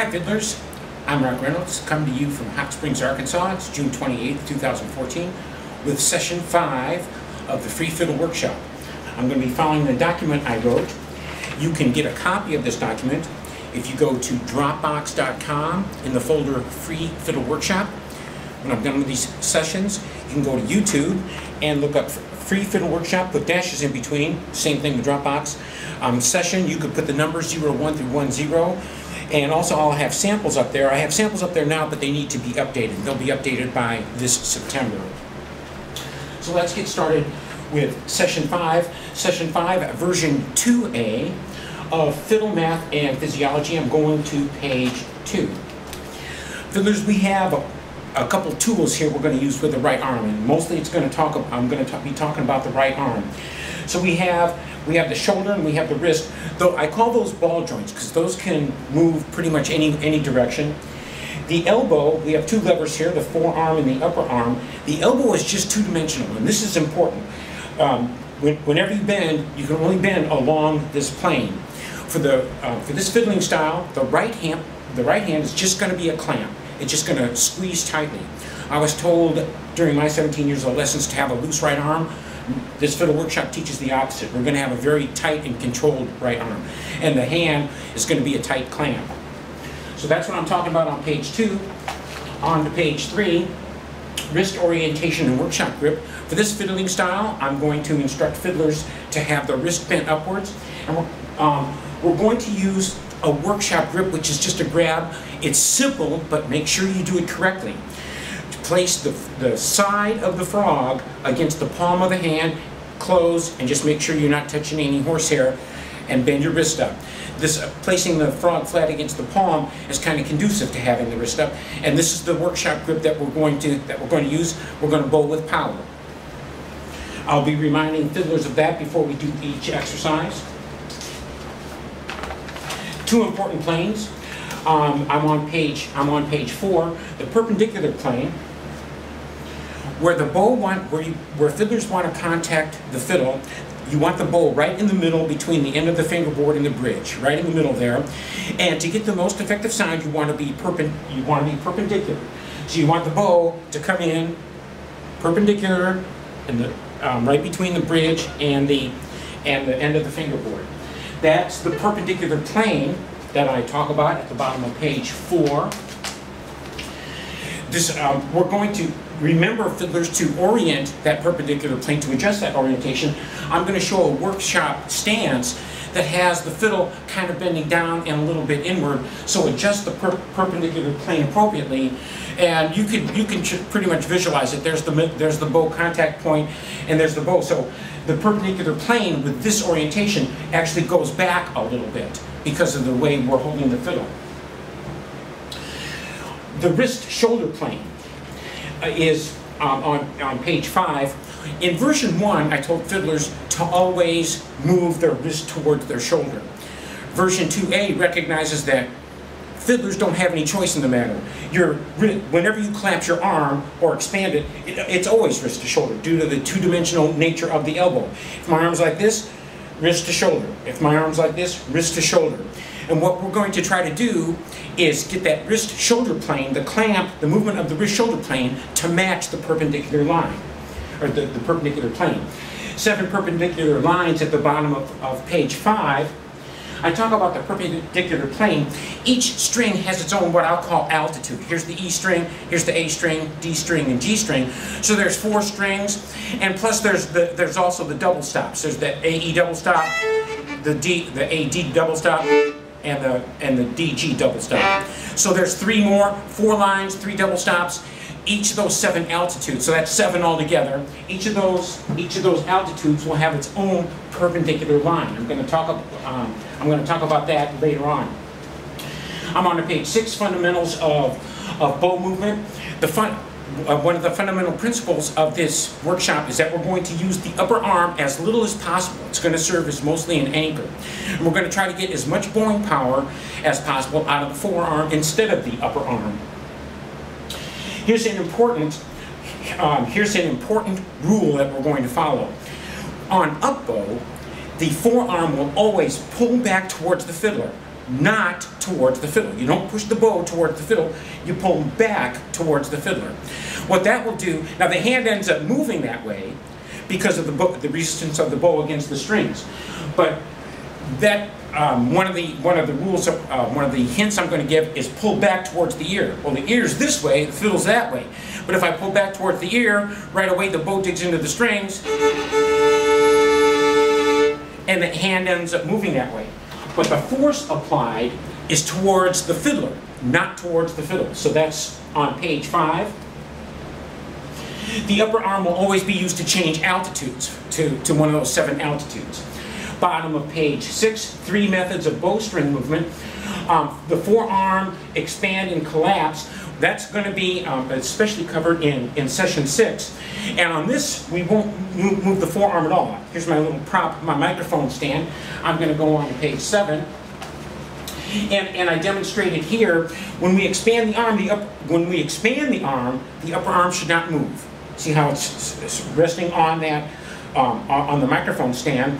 Hi fiddlers, I'm Rock Reynolds, coming to you from Hot Springs, Arkansas. It's June 28, 2014, with session 5 of the Free Fiddle Workshop. I'm going to be following the document I wrote. You can get a copy of this document if you go to dropbox.com in the folder Free Fiddle Workshop. When I'm done with these sessions, you can go to YouTube and look up Free Fiddle Workshop, put dashes in between, same thing with Dropbox. Um, session, you could put the numbers 01 through 10, and also I'll have samples up there. I have samples up there now, but they need to be updated. They'll be updated by this September. So let's get started with session 5. Session 5, version 2A of Fiddle Math and Physiology. I'm going to page 2. Fiddlers, we have a, a couple tools here we're going to use with the right arm, and mostly it's going to talk. I'm going to be talking about the right arm. So we have we have the shoulder and we have the wrist. Though I call those ball joints because those can move pretty much any any direction. The elbow, we have two levers here, the forearm and the upper arm. The elbow is just two-dimensional, and this is important. Um, when, whenever you bend, you can only bend along this plane. For the uh, for this fiddling style, the right hand the right hand is just going to be a clamp. It's just going to squeeze tightly. I was told during my 17 years of lessons to have a loose right arm. This fiddle workshop teaches the opposite. We're going to have a very tight and controlled right arm. And the hand is going to be a tight clamp. So that's what I'm talking about on page two. On to page three, wrist orientation and workshop grip. For this fiddling style, I'm going to instruct fiddlers to have the wrist bent upwards. And we're, um, we're going to use a workshop grip, which is just a grab. It's simple, but make sure you do it correctly place the, the side of the frog against the palm of the hand, close, and just make sure you're not touching any horsehair, and bend your wrist up. This uh, placing the frog flat against the palm is kind of conducive to having the wrist up, and this is the workshop grip that we're going to that we're going to use. We're going to bow with power. I'll be reminding fiddlers of that before we do each exercise. Two important planes. Um, I'm on page I'm on page four. The perpendicular plane where the bow want, where, you, where fiddlers want to contact the fiddle, you want the bow right in the middle between the end of the fingerboard and the bridge, right in the middle there. And to get the most effective sound, you want to be perpen you want to be perpendicular. So you want the bow to come in perpendicular and the, um, right between the bridge and the and the end of the fingerboard. That's the perpendicular plane that I talk about at the bottom of page four. This, um, we're going to remember fiddlers to orient that perpendicular plane to adjust that orientation. I'm going to show a workshop stance that has the fiddle kind of bending down and a little bit inward, so adjust the per perpendicular plane appropriately. And you can you can pretty much visualize it. There's the there's the bow contact point, and there's the bow. So the perpendicular plane with this orientation actually goes back a little bit because of the way we're holding the fiddle. The wrist shoulder plane is um, on, on page 5. In version 1, I told fiddlers to always move their wrist towards their shoulder. Version 2a recognizes that fiddlers don't have any choice in the matter. You're, whenever you clamp your arm or expand it, it, it's always wrist to shoulder due to the two-dimensional nature of the elbow. If my arm's like this, wrist to shoulder. If my arm's like this, wrist to shoulder. And what we're going to try to do is get that wrist shoulder plane, the clamp, the movement of the wrist shoulder plane to match the perpendicular line, or the, the perpendicular plane. Seven perpendicular lines at the bottom of, of page five. I talk about the perpendicular plane. Each string has its own what I'll call altitude. Here's the E string, here's the A string, D string, and G string. So there's four strings, and plus there's the, there's also the double stops. There's the AE double stop, the D, the AD double stop, and the, and the DG double stop. So there's three more, four lines, three double stops, each of those seven altitudes, so that's seven altogether. Each of those, each of those altitudes will have its own perpendicular line. I'm going to talk, um, I'm going to talk about that later on. I'm on to page six, fundamentals of, of bow movement. The fun, one of the fundamental principles of this workshop is that we're going to use the upper arm as little as possible. It's going to serve as mostly an anchor. And we're going to try to get as much bowing power as possible out of the forearm instead of the upper arm. Here's an important, um, here's an important rule that we're going to follow. On up bow, the forearm will always pull back towards the fiddler not towards the fiddle. You don't push the bow towards the fiddle, you pull back towards the fiddler. What that will do, now the hand ends up moving that way because of the, bow, the resistance of the bow against the strings. But that um, one of the one of the rules, of, uh, one of the hints I'm going to give is pull back towards the ear. Well, the ear's this way, the fiddle's that way. But if I pull back towards the ear, right away the bow digs into the strings, and the hand ends up moving that way. But the force applied is towards the fiddler, not towards the fiddle. So that's on page five. The upper arm will always be used to change altitudes to, to one of those seven altitudes. Bottom of page six, three methods of bowstring movement. Um, the forearm, expand and collapse, that's going to be um, especially covered in, in session six. And on this, we won't move, move the forearm at all. Here's my little prop, my microphone stand. I'm going to go on to page seven. And, and I demonstrated here, when we expand the arm, the up, when we expand the arm, the upper arm should not move. See how it's, it's resting on that, um, on the microphone stand.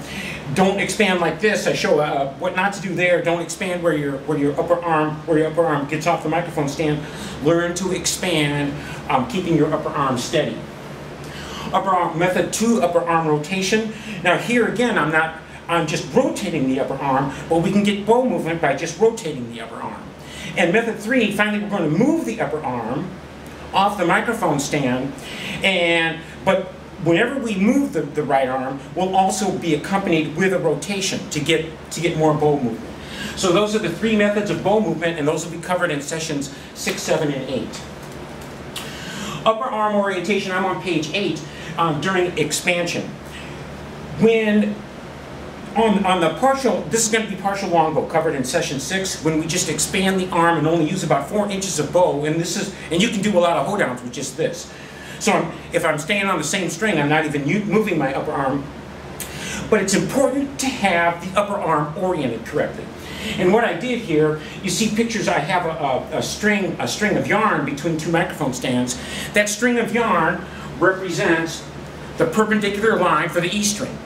Don't expand like this. I show uh, what not to do there. Don't expand where your where your upper arm where your upper arm gets off the microphone stand. Learn to expand, um, keeping your upper arm steady. Upper arm method two, upper arm rotation. Now here again, I'm not. I'm just rotating the upper arm, but we can get bow movement by just rotating the upper arm. And method three, finally, we're going to move the upper arm off the microphone stand, and but whenever we move the, the right arm, will also be accompanied with a rotation to get, to get more bow movement. So those are the three methods of bow movement, and those will be covered in sessions six, seven, and eight. Upper arm orientation, I'm on page eight, um, during expansion. When on, on the partial, this is going to be partial longbow covered in session six, when we just expand the arm and only use about four inches of bow, and this is, and you can do a lot of hoedowns with just this. So I'm, if I'm staying on the same string, I'm not even moving my upper arm. But it's important to have the upper arm oriented correctly. And what I did here, you see pictures, I have a, a, a, string, a string of yarn between two microphone stands. That string of yarn represents the perpendicular line for the E string.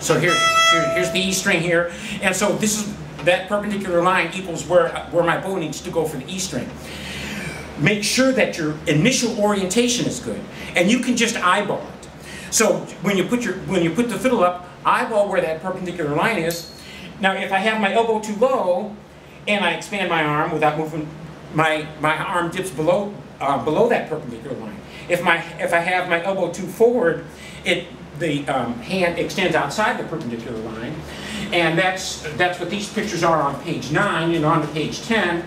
So here, here, here's the E string here. And so this is, that perpendicular line equals where, where my bow needs to go for the E string make sure that your initial orientation is good. And you can just eyeball it. So when you put your when you put the fiddle up, eyeball where that perpendicular line is. Now if I have my elbow too low and I expand my arm without moving my my arm dips below uh, below that perpendicular line. If my if I have my elbow too forward, it the um, hand extends outside the perpendicular line. And that's that's what these pictures are on page 9 and on to page 10.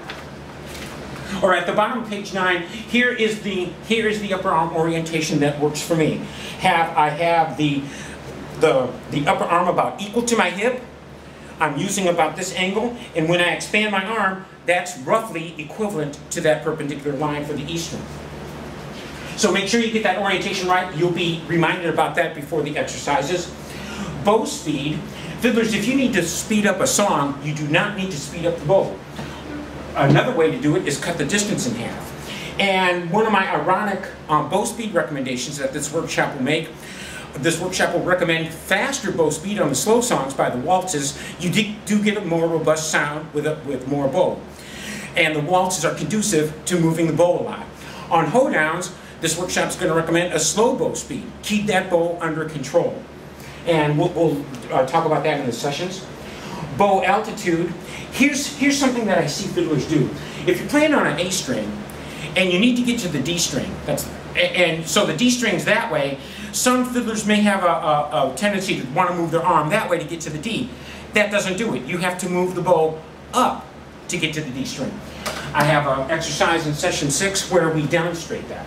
Or at the bottom page 9, here is the here is the upper arm orientation that works for me. Have I have the the the upper arm about equal to my hip. I'm using about this angle, and when I expand my arm, that's roughly equivalent to that perpendicular line for the eastern. So make sure you get that orientation right. You'll be reminded about that before the exercises. Bow speed. Fiddlers, if you need to speed up a song, you do not need to speed up the bow another way to do it is cut the distance in half. And one of my ironic um, bow speed recommendations that this workshop will make, this workshop will recommend faster bow speed on the slow songs by the waltzes. You do get a more robust sound with, a, with more bow. And the waltzes are conducive to moving the bow a lot. On hoedowns, this workshop is going to recommend a slow bow speed. Keep that bow under control. And we'll, we'll uh, talk about that in the sessions. Bow altitude Here's, here's something that I see fiddlers do. If you're playing on an A string, and you need to get to the D string, that's, and so the D string's that way, some fiddlers may have a, a, a tendency to want to move their arm that way to get to the D. That doesn't do it. You have to move the bow up to get to the D string. I have an exercise in session six where we demonstrate that.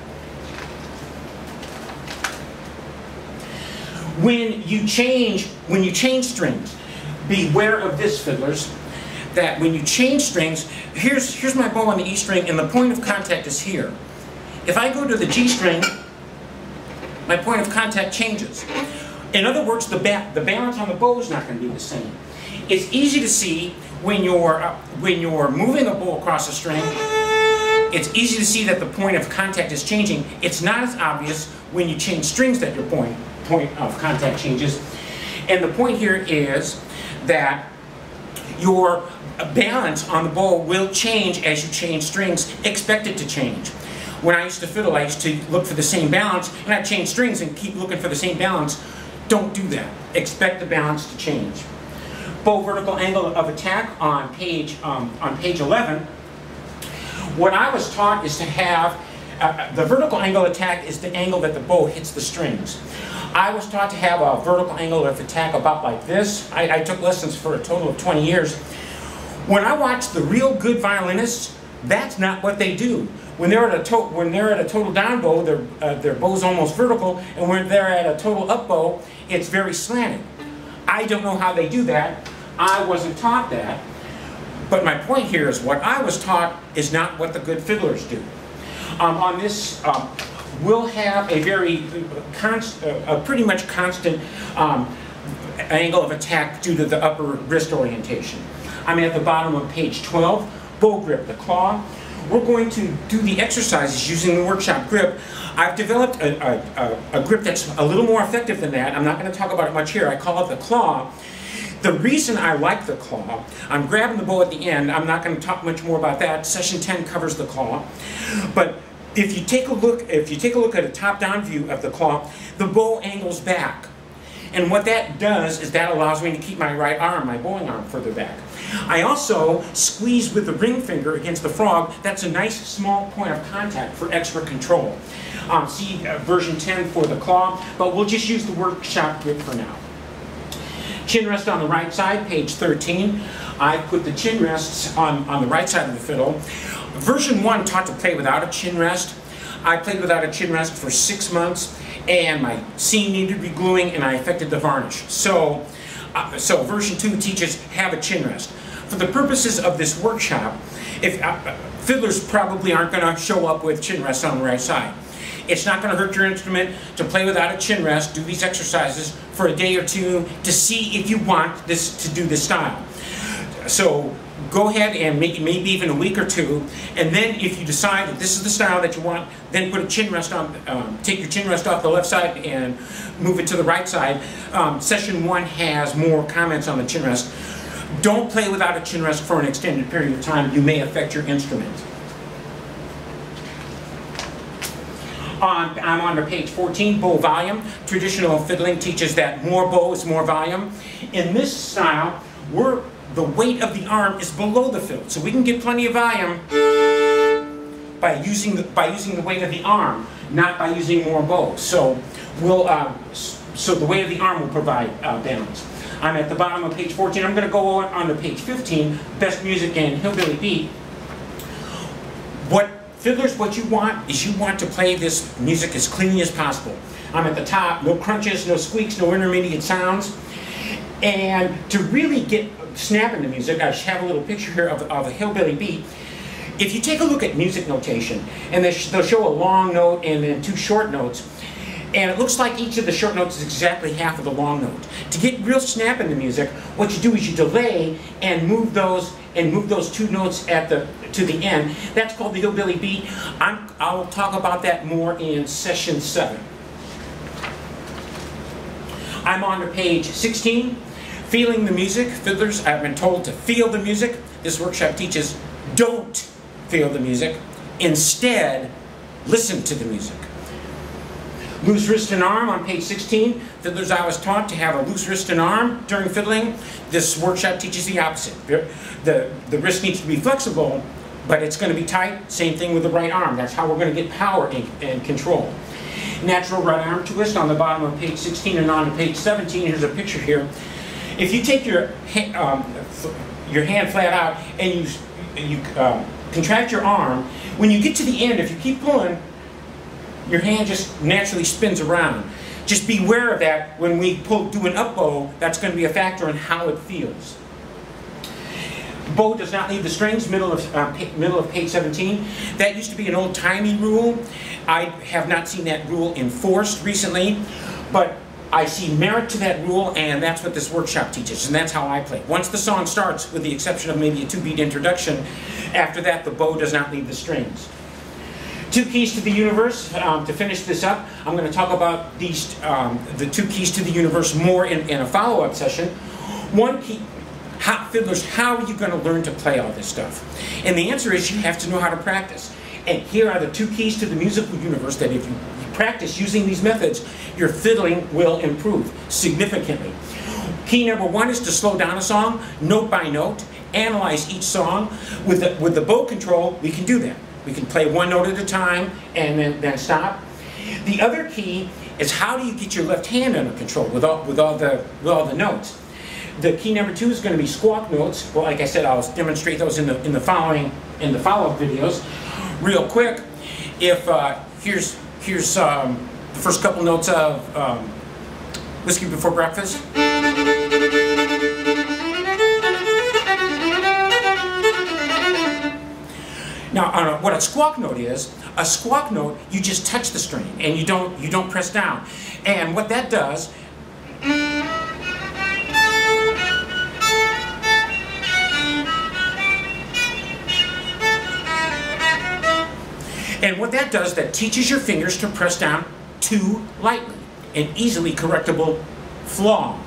When you change, when you change strings, beware of this, fiddlers that when you change strings, here's, here's my bow on the E string and the point of contact is here. If I go to the G string, my point of contact changes. In other words, the, ba the balance on the bow is not going to be the same. It's easy to see when you're, uh, when you're moving a bow across a string, it's easy to see that the point of contact is changing. It's not as obvious when you change strings that your point, point of contact changes. And the point here is that your balance on the bow will change as you change strings. Expect it to change. When I used to fiddle, I used to look for the same balance, and I'd change strings and keep looking for the same balance. Don't do that. Expect the balance to change. Bow vertical angle of attack on page, um, on page 11. What I was taught is to have, uh, the vertical angle attack is the angle that the bow hits the strings. I was taught to have a vertical angle of attack about like this. I, I took lessons for a total of 20 years. When I watch the real good violinists, that's not what they do. When they're at a when they're at a total down bow, their uh, their bow's almost vertical, and when they're at a total up bow, it's very slanted. I don't know how they do that. I wasn't taught that. But my point here is what I was taught is not what the good fiddlers do. Um, on this, um, we'll have a very a pretty much constant um, angle of attack due to the upper wrist orientation. I'm at the bottom of page 12, bow grip, the claw. We're going to do the exercises using the workshop grip. I've developed a, a, a, grip that's a little more effective than that. I'm not going to talk about it much here. I call it the claw. The reason I like the claw, I'm grabbing the bow at the end. I'm not going to talk much more about that. Session 10 covers the claw. But if you take a look, if you take a look at a top-down view of the claw, the bow angles back. And what that does is that allows me to keep my right arm, my bowing arm, further back. I also squeeze with the ring finger against the frog. That's a nice small point of contact for extra control. Um, see uh, version 10 for the claw, but we'll just use the workshop grip for now. Chin rest on the right side, page 13. I put the chin rests on, on the right side of the fiddle. Version 1 taught to play without a chin rest. I played without a chin rest for six months and my seam needed regluing and I affected the varnish. So, uh, so version 2 teaches have a chin rest. For the purposes of this workshop, if uh, uh fiddlers probably aren't going to show up with chin rests on the right side. It's not going to hurt your instrument to play without a chin rest, do these exercises for a day or two to see if you want this to do this style. So go ahead and make maybe even a week or two, and then if you decide that this is the style that you want, then put a chin rest on, um, take your chin rest off the left side and move it to the right side. Um, session one has more comments on the chin rest. Don't play without a chin rest for an extended period of time. You may affect your instrument. On, I'm on to page 14, bow volume. Traditional fiddling teaches that more bow is more volume. In this style, we're, the weight of the arm is below the fiddle, so we can get plenty of volume by using the, by using the weight of the arm, not by using more bow. So we'll uh, so the weight of the arm will provide uh, balance. I'm at the bottom of page 14. I'm going to go on, on to page 15, best music and hillbilly beat. What fiddlers, what you want is you want to play this music as cleanly as possible. I'm at the top, no crunches, no squeaks, no intermediate sounds. And to really get snap into music, I have a little picture here of, of a hillbilly beat. If you take a look at music notation, and they'll show a long note and then two short notes, and it looks like each of the short notes is exactly half of the long note. To get real snap in the music, what you do is you delay and move those and move those two notes at the to the end. That's called the hillbilly beat. I'm, I'll talk about that more in session seven. I'm on to page 16. Feeling the music. Fiddlers, I've been told to feel the music. This workshop teaches don't feel the music. Instead, listen to the music. Loose wrist and arm on page 16. Fiddlers, I was taught to have a loose wrist and arm during fiddling. This workshop teaches the opposite. The, the wrist needs to be flexible, but it's going to be tight. Same thing with the right arm. That's how we're going to get power and, and control. Natural right arm twist on the bottom of page 16 and on to page 17. Here's a picture here. If you take your, um, your hand flat out and you, you um, contract your arm, when you get to the end, if you keep pulling, your hand just naturally spins around. Just beware of that when we pull, do an up bow, that's going to be a factor in how it feels. Bow does not leave the strings, middle of, uh, middle of page 17. That used to be an old-timey rule. I have not seen that rule enforced recently, but I see merit to that rule, and that's what this workshop teaches, and that's how I play. Once the song starts, with the exception of maybe a two-beat introduction, after that the bow does not leave the strings. Two keys to the universe. Um, to finish this up, I'm going to talk about these, um, the two keys to the universe more in, in a follow-up session. One key, how, fiddlers, how are you going to learn to play all this stuff? And the answer is you have to know how to practice. And here are the two keys to the musical universe that if you practice using these methods, your fiddling will improve significantly. Key number one is to slow down a song, note by note, analyze each song. With the, with the bow control, we can do that. We can play one note at a time and then, then stop. The other key is how do you get your left hand under control with all, with all, the, with all the notes. The key number two is going to be squawk notes. Well, like I said, I'll demonstrate those in the, in the following in the follow-up videos. Real quick, if uh, here's here's um, the first couple notes of um, Whiskey Before Breakfast. What a squawk note is, a squawk note, you just touch the string and you don't you don't press down. And what that does And what that does, that teaches your fingers to press down too lightly, an easily correctable flaw.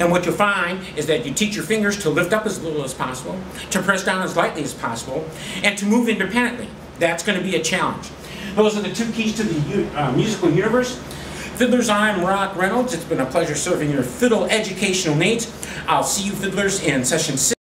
And what you'll find is that you teach your fingers to lift up as little as possible, to press down as lightly as possible, and to move independently. That's going to be a challenge. Those are the two keys to the uh, musical universe. Fiddlers, I'm Rock Reynolds. It's been a pleasure serving your fiddle educational needs. I'll see you fiddlers in session six.